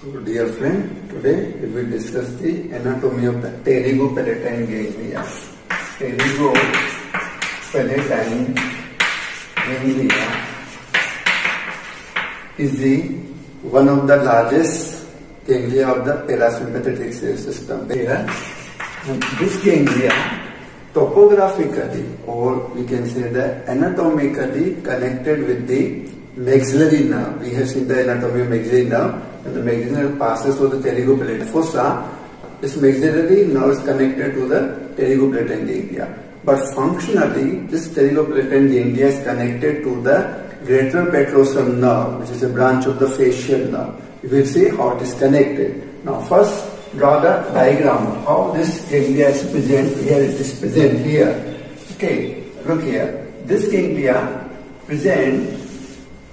Dear friend today we will discuss the anatomy of the pterygo palatine ganglia pterygo palatine ganglia is the one of the largest ganglia of the parasympathetic system this ganglia topographically और we can say the anatomically connected with the maxillary nerve we have seen the anatomy of maxillary nerve the nerve passes through the pterygopalatine fossa. This maxillary nerve is connected to the pterygopalatine ganglia. But functionally, this pterygopalatine ganglia is connected to the greater petrosal nerve, which is a branch of the facial nerve. You will see how it is connected. Now first draw the diagram how this ganglia is present here it is present here okay look here this ganglia present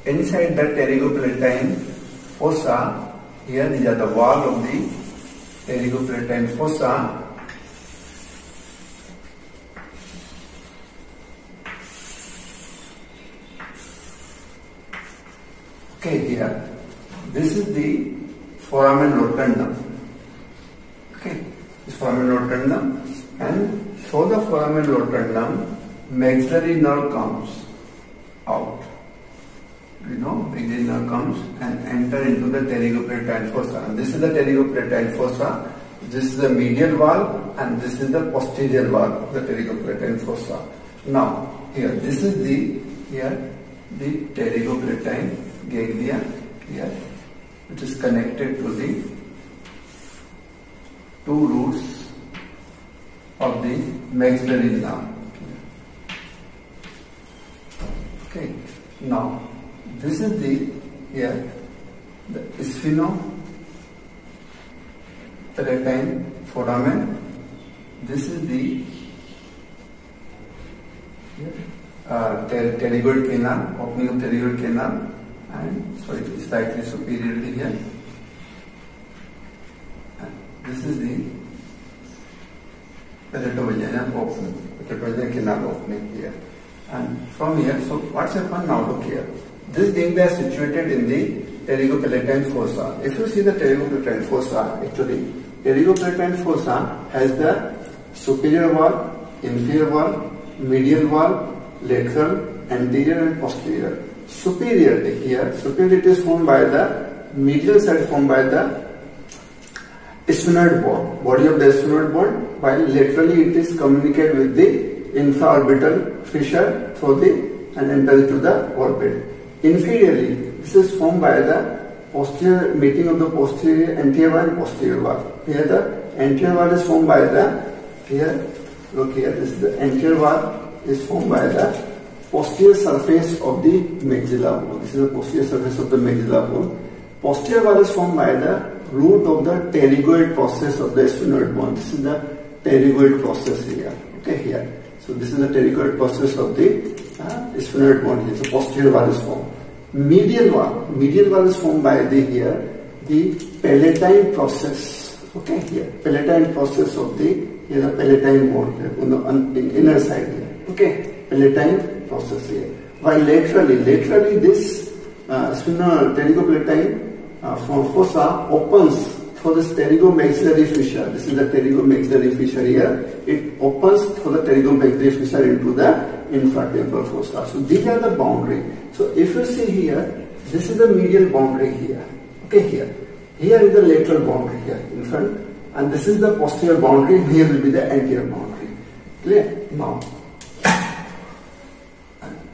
inside the pterygopalatine fossa here these are the wall of the pterygopalatine fossa. Okay here. This is the foramen rotundum. Okay, this foramen rotundum. And through the foramen rotundum maxillary nerve comes out. You know, maxillary nerve uh, comes and enter into the pterygopalatine fossa. And this is the pterygopalatine fossa. This is the medial wall and this is the posterior of the pterygopalatine fossa. Now, here, this is the, here, the pterygopalatine ganglia here, which is connected to the two roots of the maxillary nerve. Okay, now this is the here the sphenopalatine foramen. This is the uh, pterygoid canal, opening of pterygoid canal, and so it is slightly superiorly here. This is the palatovaginal opening, palatovaginal canal opening here. And from here, so what's happened now? Look here. This ganglia is situated in the pterygopalatine fossa. If you see the pterygopalatine fossa, actually, pterygopalatine fossa has the superior wall, inferior wall, medial wall, lateral, anterior and posterior. Superiorly here, superior it is formed by the medial side formed by the sphenoid bone, body of the sphenoid bone, while laterally it is communicated with the infraorbital fissure through the and enter into the orbit. Inferiorly, this is formed by the posterior meeting of the posterior anterior wall and posterior wall. Here the anterior wall is formed by the here look here this is the anterior wall is formed by the posterior surface of the maxilla bone. This is the posterior surface of the maxilla bone. Posterior wall is formed by the root of the pterygoid process of the sphenoid bone. This is the pterygoid process here. Okay, here. So this is the pterygoid process of the uh, sphenoid bone here. So posterior wall is formed. Medial wall. Medial wall is formed by the here the palatine process. Okay, here palatine process of the here the palatine bone here on the on, in inner side here. Okay, palatine process here. While laterally, laterally this uh, pterygopalatine uh, from fossa opens for the pterygomaxillary fissure. This is the pterygomaxillary fissure here. It opens for the pterygomaxillary fissure into the infratemporal fossa. So these are the boundary. So if you see here, this is the medial boundary here. Okay, here. Here is the lateral boundary here in front, and this is the posterior boundary. Here will be the anterior boundary. Clear? Now,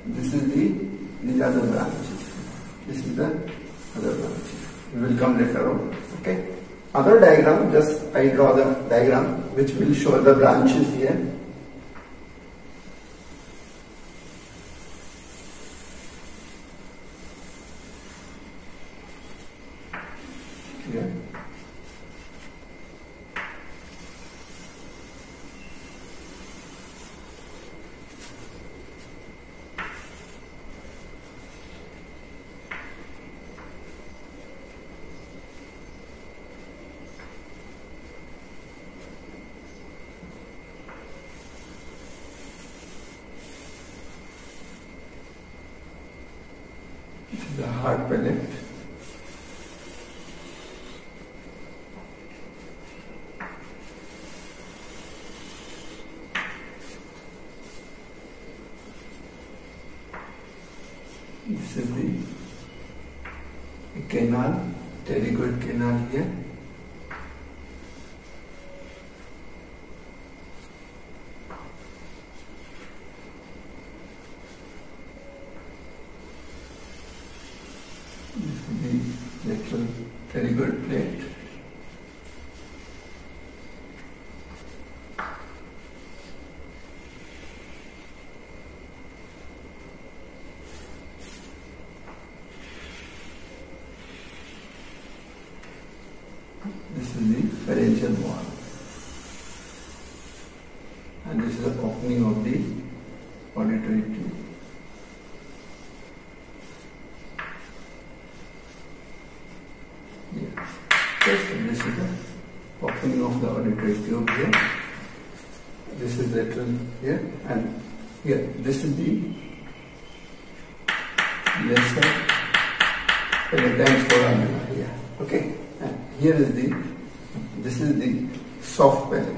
this is the these are the branches. This is the other branches. We will come later on. Okay. Other diagram, just I draw the diagram which will show the branches here. Hard palate. This is the canal, pterygoid canal here. This is the lateral pterygoid plate. This is the pharyngeal wall. And this is the opening of the auditory tube. Yeah. Yes, and this is the opening the tube here. This is lateral uh, here and here. This is the lesser palatine foramina here. Okay. And here is the, this is the soft palate.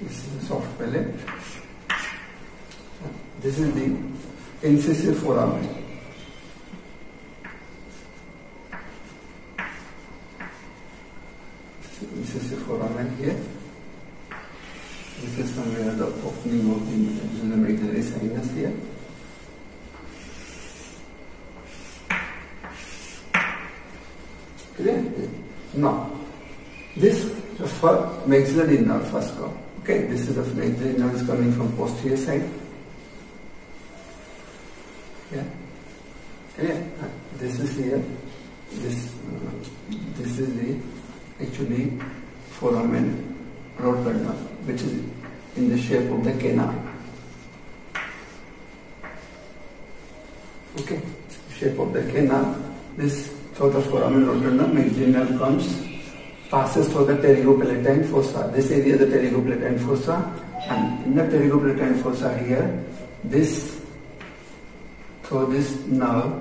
This is the soft palate. This is the incisive foramen. Incisive foramen here. This is somewhere the opening of the maxillary sinus here. Clear? Now, this maxillary nerve first. Okay, this is the maxillary nerve is coming from posterior side. Yeah. Clear? Uh, This is here. This uh, this is the actually foramen rotunda, which is in the shape of the canal. Okay, shape of the canal. This sort of foramen rotunda maxillary comes, passes through the pterygopalatine fossa. This area, the pterygopalatine fossa, and in the pterygopalatine fossa here, this through this nerve,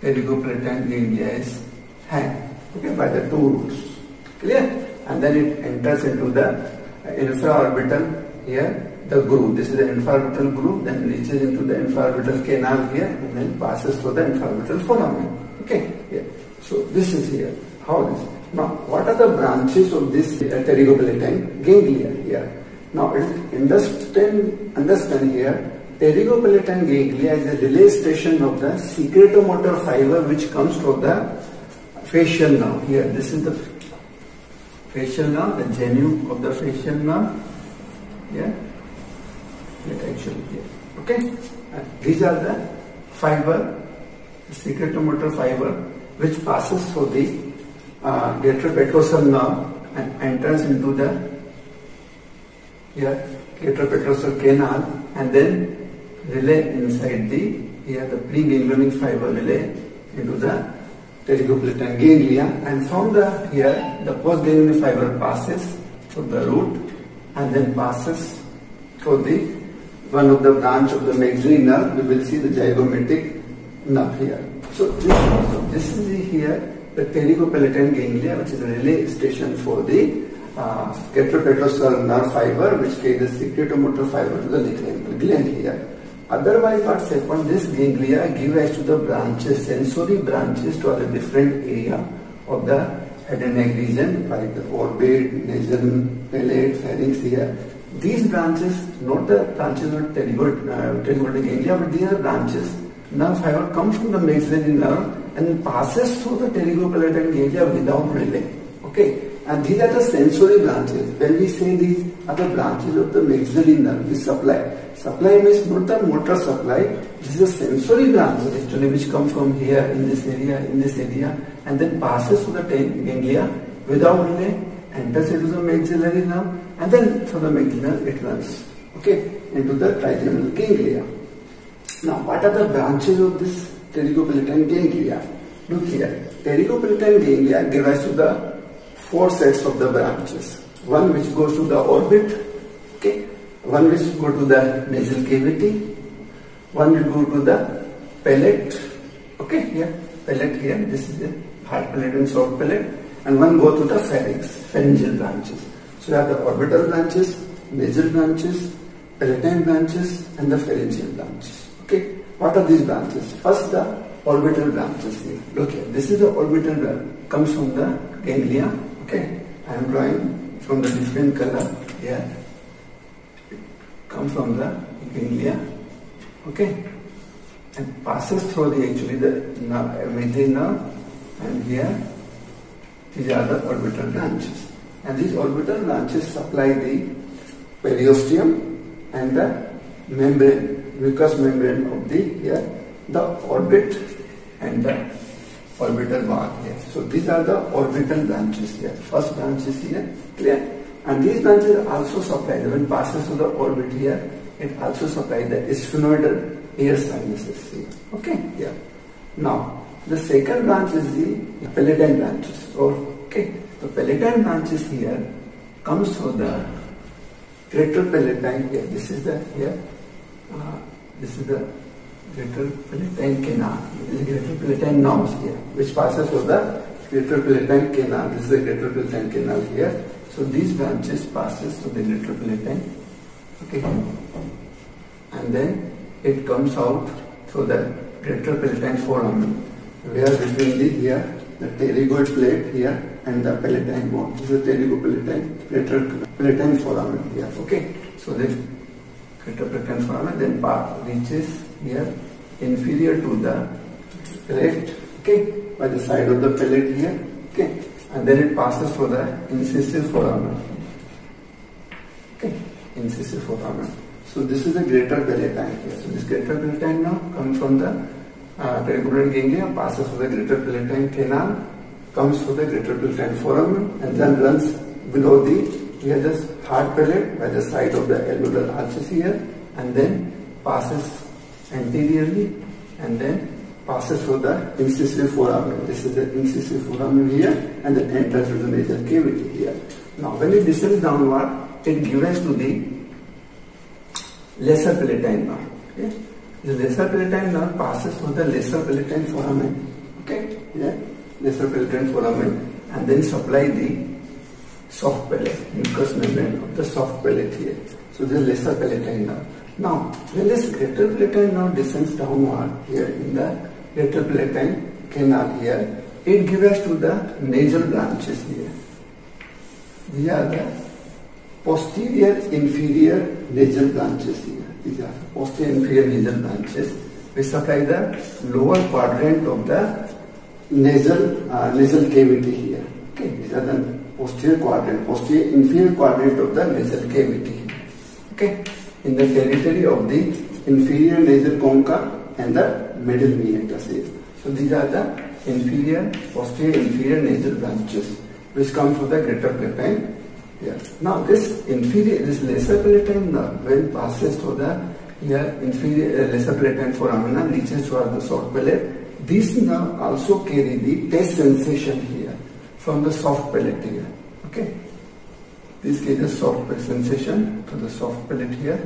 pterygopalatine ganglia is hang. Okay, by the two roots. Clear? And then it enters into the infraorbital here, the groove. This is the infraorbital groove, then reaches into the infraorbital canal here, and then passes through the infraorbital foramen. Okay, yeah. So this is here. How this? Now, what are the branches of this pterygopalatine ganglia here? Now, it is understand, understand here, pterygopalatine ganglia is a relay station of the secretomotor fiber which comes from the facial nerve. Here, this is the facial nerve, the genu of the facial nerve. Yeah, it actually here. Okay, and these are the fiber, the secretomotor fiber, which passes through the uh, nerve and enters into the here greater petrosal canal and then relay inside the here the preganglionic fiber relay into the pterygopalatine ganglia and from the here the postganglionic fiber passes through the root and then passes through the one of the branch of the maxillary nerve. We will see the zygomatic nerve here. So this, so this is the here the pterygopalatine ganglia which is a relay station for the uh, nerve fiber which carries the secretomotor fiber to the lateral gland here Otherwise, what's happened? This ganglia give rise to the branches, sensory branches to other different area of the head and neck region, like the orbit, nasal, palate, pharynx here. These branches, not the branches of pterygoid, uh, ganglia, but these are branches. Nerve fiber comes from the maxillary nerve and passes through the pterygopalatine ganglia without relay. Okay, and these are the sensory branches. When we say these are the branches of the maxillary nerve, we supply. Supply means not the motor supply. This is a sensory branch actually which come from here in this area, in this area, and then passes through the ganglia without relay, enters into the maxillary nerve, and then through the maxillary it runs. Okay, into the trigeminal ganglia. Now, what are the branches of this pterygopalatine ganglia? Look here. Pterygopalatine ganglia give rise to the four sets of the branches. One which goes to the orbit, okay. One which go to the nasal cavity. One will go to the palate, okay. Here, palate here. This is the hard palate and soft palate. and one go to the pharynx, pharyngeal branches. So you have the orbital branches, nasal branches, palatine branches, and the pharyngeal branches. Okay, what are these branches? First, the orbital branches here. Look here, this is the orbital branch, comes from the ganglia. Okay, I am drawing from the different color. Here. Come from the ganglia. Okay, and passes through the actually the median nerve and here these are the orbital branches. And these orbital branches supply the periosteum and the membrane. Mucous membrane of the here the orbit and the orbital bar here so these are the orbital branches here first branch is here clear and these branches also supply when passes through the orbit here it also supply the sphenoidal air sinuses here. Okay, yeah. Now, the second branch is the palatine branches. Okay, the palatine branches here comes through the greater palatine here. This is the here. Uh, this is the greater canal. This is greater here, which passes through the greater canal. This is the greater canal here. So these branches passes to the greater. Okay, and then it comes out through the greater foramen, where between the here the pterygoid plate here and the palatine bone. This is the pterygopalatine greater palatine foramen here. Okay, so the greater palatine foramen then part reaches here inferior to the left. Okay, by the side of the palate here. Okay, and then it passes for the incisive foramen. Okay, incisive foramen. So this is the greater palatine here. So this greater palatine now comes from the uh, ganglia, passes through the greater palatine canal, comes through the greater palatine foramen, and then runs below the here this hard palate by the side of the alveolar arches here, and then passes anteriorly, and then passes through the incisive foramen. This is the incisive foramen here, and then enters the nasal cavity here. Now, when it descends downward, it gives to the lesser palatine nerve. Okay? The lesser palatine nerve passes through the lesser palatine foramen. Okay? Yeah? Lesser palatine foramen and then supply the soft palate, mucous membrane of the soft palate here. So this lesser palatine nerve. Now, when this greater palatine nerve descends downward here in the greater palatine canal here, it gives us to the nasal branches here. These are the posterior inferior nasal branches here. These are posterior inferior nasal branches which supply the lower quadrant of the nasal uh, nasal cavity here. Okay, these are the posterior quadrant, posterior inferior quadrant of the nasal cavity. Okay, in the territory of the inferior nasal concha and the middle meatus here. So these are the inferior, posterior inferior nasal branches which come from the greater palatine yeah. Now this inferior, this lesser palatine nerve, when passes through the here inferior uh, lesser palatine foramina reaches towards the soft palate, this nerve also carry the taste sensation here from the soft palate here. Okay. This gives a soft sensation to the soft palate here,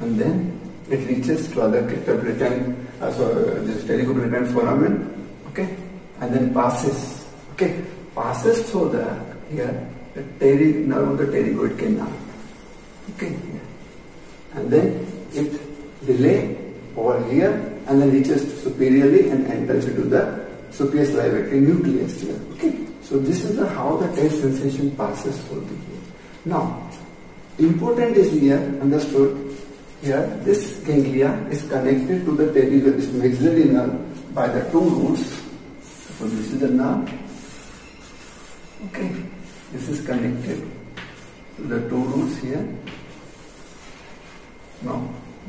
and then it reaches to other palatine, uh, so uh, this pterygopalatine foramen. Okay, and then passes. Okay, passes through the here the ptery nerve of the pterygoid canal. Okay, and then it delay over here and then reaches superiorly and enters into the superior salivatory nucleus here. Okay, so this is the, how the taste sensation passes through the here. Now, important is here understood here this ganglia is connected to the maxillary nerve by the two roots. So this is the nerve Okay, this is connected to the two roots here. Now,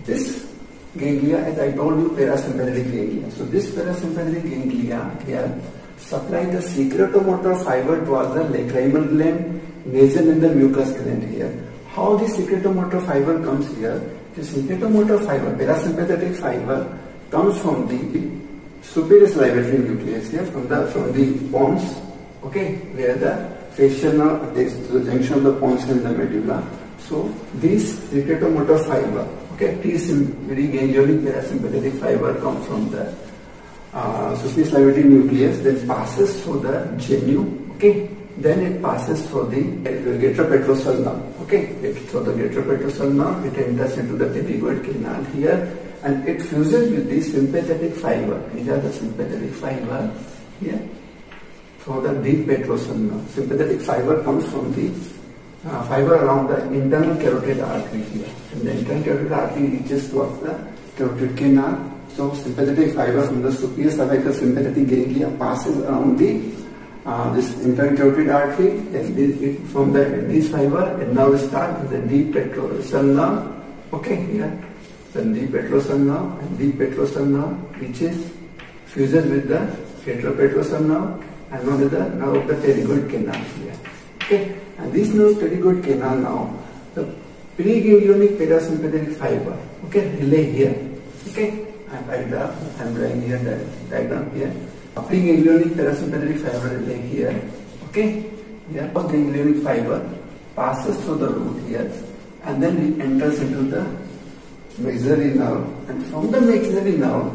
this ganglia, as I told you, parasympathetic ganglia. So this parasympathetic ganglia here supply the secretomotor fiber towards the lacrimal gland, nasal and the mucous gland here. How the secretomotor fiber comes here? The secretomotor fiber, parasympathetic fiber, comes from the superior salivatory nucleus here, from the from the pons okay, where the facial uh, nerve the junction of the pons and the medulla. So this secretomotor fiber, okay, T-sympathetic parasympathetic fiber comes from the uh, suspicious nucleus, then passes through the genu, okay, then it passes through the greater petrosal nerve, okay, it, through the greater petrosal nerve, it enters into the pterygoid canal here, and it fuses with the sympathetic fiber, these are the sympathetic fiber here, through the deep petrosal nerve. Sympathetic fiber comes from the uh, fiber around the internal carotid artery here, and the internal carotid artery reaches towards the carotid canal, so sympathetic fiber from the superior cervical sympathetic ganglia passes around the uh, this internal carotid artery. This, it, from the this fiber, and now start the deep petrosal nerve. Okay, here. Then deep petrosal nerve and deep petrosal nerve, is fuses with the retropetrosal nerve and one is the nerve of the pterygoid canal here. Okay, and this nerve pterygoid canal now, the preganglionic parasympathetic fiber, okay, relay here. Okay, and I'm drawing here the diagram here. Preganglionic parasympathetic fiber relay here. Okay, here, post ganglionic fiber passes through the root here and then it enters into the maxillary nerve and from the maxillary nerve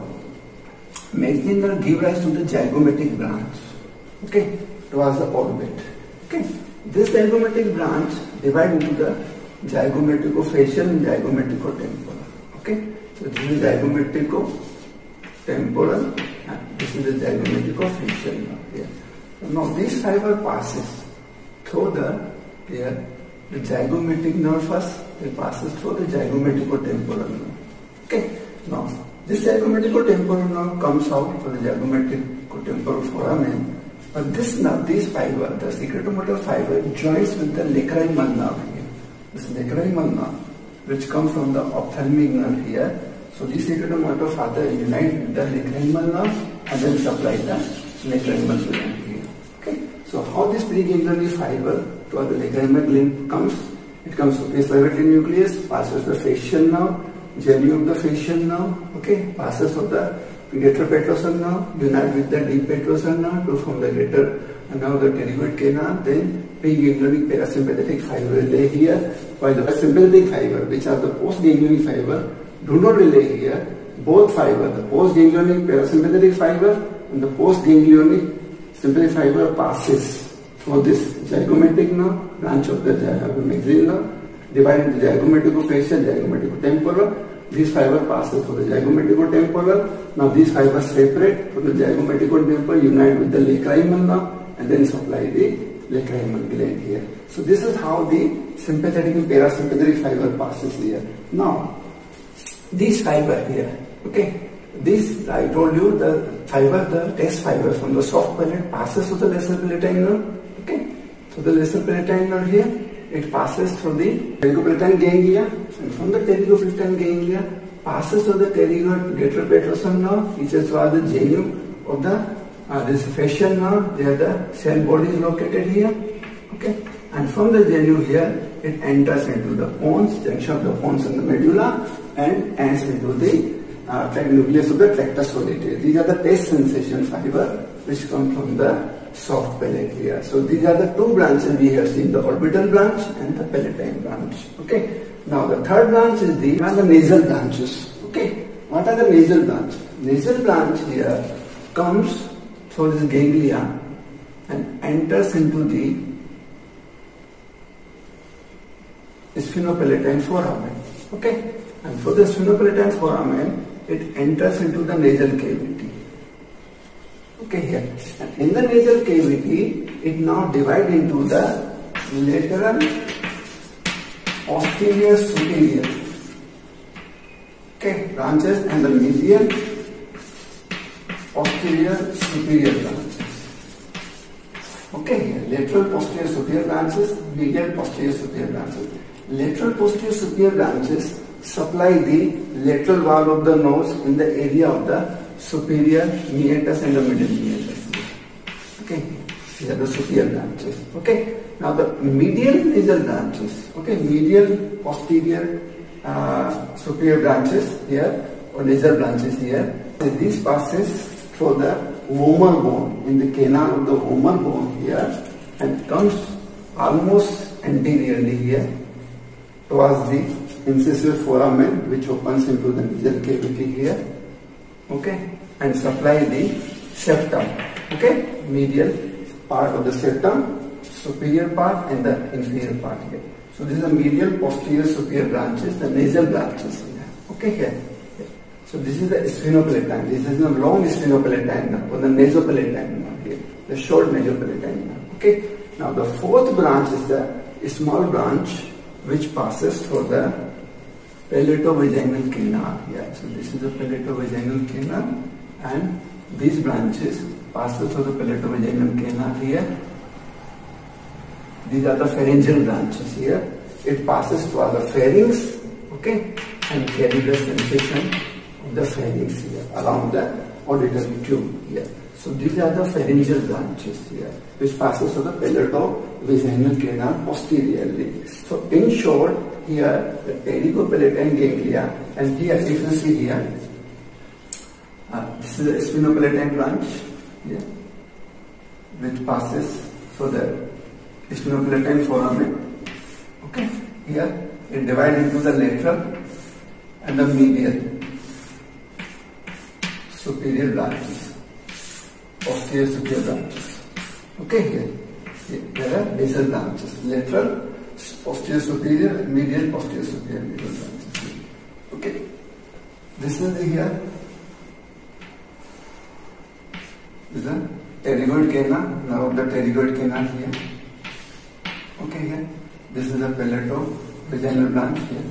maxillary nerve give rise to the zygomatic branch okay towards the orbit okay this zygomatic branch divide into the zygomaticofacial and zygomaticotemporal so this is zygomaticotemporal and this is the zygomaticofacial now here so now this fiber passes through the here the zygomatic nerve first it passes through the zygomaticotemporal nerve okay now this zygomaticotemporal nerve comes out from the zygomaticotemporal foramen but this nerve, this fiber, the secretomotor fiber joins with the lacrimal nerve here. This lacrimal nerve, which comes from the ophthalmic nerve here. So this secretomotor fiber unite with the lacrimal nerve and then supply the lacrimal gland here. Okay. So how this preganglionic fiber to the lacrimal gland comes? It comes to base nucleus, passes the facial nerve, genu of the facial nerve, okay, passes of the greater petrosal nerve, unite with the deep petrosal nerve to form the greater now the pterygoid canal, then preganglionic parasympathetic fiber relay here, while the sympathetic fiber, which are the postganglionic fiber, do not relay here. Both fiber, the postganglionic parasympathetic fiber and the postganglionic sympathetic fiber passes through this zygomatic nerve, branch of the maxillary nerve, divided into zygomaticofacial, zygomaticotemporal, this fiber passes through the zygomaticotemporal. Now these fibers separate from the zygomaticotemporal, unite with the lacrimal nerve, and then supply the lacrimal gland here. So this is how the sympathetic and parasympathetic fiber passes here. Now, this fiber here, okay, this I told you the fiber, the test fiber from the soft palate passes through the lesser palatine nerve, okay, so the lesser palatine nerve here, it passes through the pterygopalatine ganglia and from the pterygopalatine ganglia passes to the greater petrosal nerve which is where the genu of the uh, this facial nerve there the cell body is located here okay? And from the genu here it enters into the pons junction of the pons and the medulla and ends into the uh, nucleus of the tractus solitary. These are the taste sensation fiber which come from the soft palate here. So these are the two branches we have seen, the orbital branch and the palatine branch. Okay. Now the third branch is the, are the nasal branches. Okay. What are the nasal branch? Nasal branch here comes through this ganglia and enters into the sphenopalatine foramen. Okay. And for the sphenopalatine foramen, it enters into the nasal cavity. Okay, here. And in the nasal cavity, it now divides into the lateral, posterior, superior. Okay, branches and the medial, posterior, superior branches. Okay, lateral, posterior, superior branches, medial, posterior, superior branches. Lateral, posterior, superior branches supply the lateral wall of the nose in the area of the superior meatus and the middle meatus. Okay, these are the superior branches. Okay, now the medial nasal branches. Okay, medial, posterior, uh, superior branches here or nasal branches here. So this passes through the vomer bone in the canal of the vomer bone here and comes almost anteriorly here towards the incisor foramen which opens into the nasal cavity here. Okay. and supply the septum. Okay, medial part of the septum, superior part and the inferior part here. So this is the medial, posterior, superior branches, the nasal branches here. Okay, here. So this is the sphenopalatine. This is the long sphenopalatine nerve or the nasopalatine nerve here, the short nasopalatine nerve. Okay. Now the fourth branch is the small branch which passes through the palatovaginal canal here. So this is the palatovaginal canal and these branches passes through the palatovaginal canal here. These are the pharyngeal branches here. It passes through the pharynx, okay, and carry the sensation of the pharynx here along the auditory tube here. So these are the pharyngeal branches here, which passes through the palatovaginal canal posteriorly. So in short, here the pterygopalatine ganglia, and here if you see here, uh, this is the sphenopalatine branch here, which passes through the sphenopalatine foramen. Okay, here it divides into the lateral and the medial superior branches, posterior superior branches. Okay, here, here there are basal branches, lateral, posterior superior, medial, posterior superior, medial branches. Okay, this is the here. Is the pterygoid canal, now the pterygoid canal here. Okay, here. This is the palato vaginal branch here.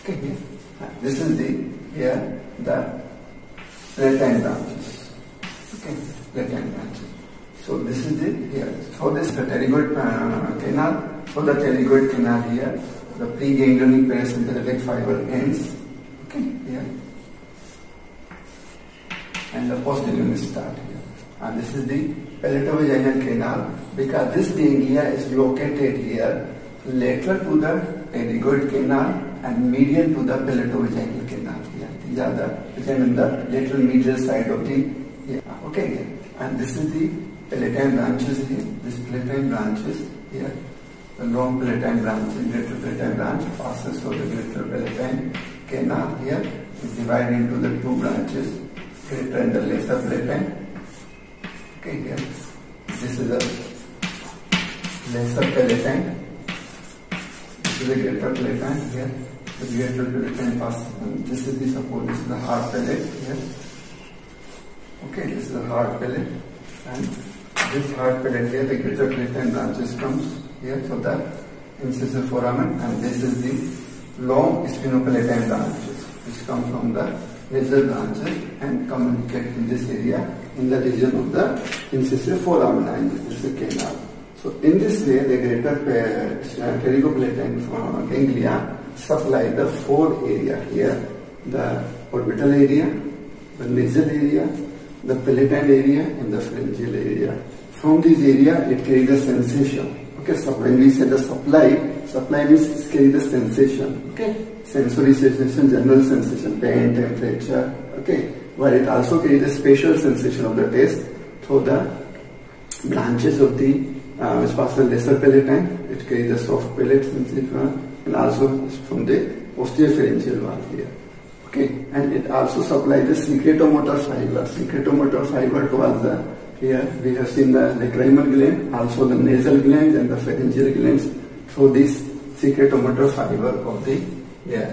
Okay, here. This is the here the palatine branches. Okay, palatine branches. So this is the here. So this the pterygoid uh, canal. So the pterygoid canal here, the preganglionic parasympathetic fiber ends. Okay, here. And the posterior start here. And this is the palatovaginal canal because this ganglia is located here lateral to the pterygoid canal and medial to the palatovaginal canal here. These are the which are in the lateral medial side of the yeah, okay here. And this is the palatine branches here. This palatine branches here. The long palatine branch, greater palatine branch passes through the greater palatine canal here. Divided into the two branches, greater and the lesser palatine. Okay, here. This is the lesser palatine. This is the greater palatine here. The greater palatine passes. This is the suppose this is the hard palate here. Okay, this is the hard palate. And this hard palate here, the greater palatine branches comes here. So the incisive foramen and this is the long sphenopalatine branches which come from the nasal branches and communicate in this area in the region of the incisive foramen and this is the canal. So in this way the greater uh, pterygopalatine ganglia supply the four area here, the orbital area, the nasal area, the palatine area and the pharyngeal area. From this area it carries the sensation. Okay, so when we say the supply, supply means carry the sensation. Okay, sensory sensation, general sensation, pain, temperature. Okay, while it also carries the spatial sensation of the taste through the branches of the uh, the lesser palatine. It carries the soft palate sensation and also from the posterior pharyngeal valve here. Okay, and it also supplies the secretomotor fiber. Secretomotor fiber towards the here we have seen the lacrimal gland, also the nasal glands and the pharyngeal glands through this secretomotor fiber of the yeah,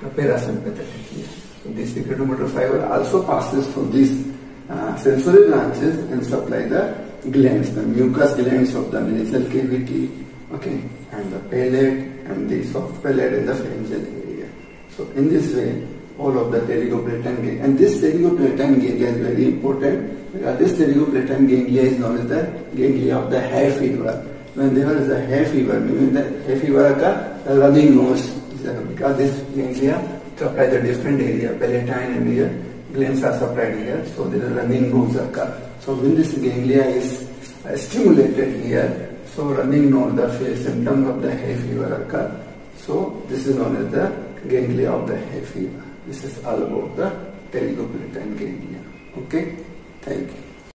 the parasympathetic. So this secretomotor fiber also passes through these uh, sensory branches and supply the glands, the mucous glands of the nasal cavity, okay, and the palate and the soft palate and the pharyngeal. So in this way, all of the pterygopalatine ganglia, and this pterygopalatine ganglia is very important because this pterygopalatine ganglia is known as the ganglia of the hay fever. When there is a hay fever, meaning the hay fever occur, the running nose, because this ganglia supply the different area, palatine here, glands are supplied here, so there is running nose occur. So when this ganglia is uh, stimulated here, so running nose, the symptom of the hay fever occur. So this is known as the ganglia of the hay fever. This is all about the pterygopalatine ganglia. Okay, thank you.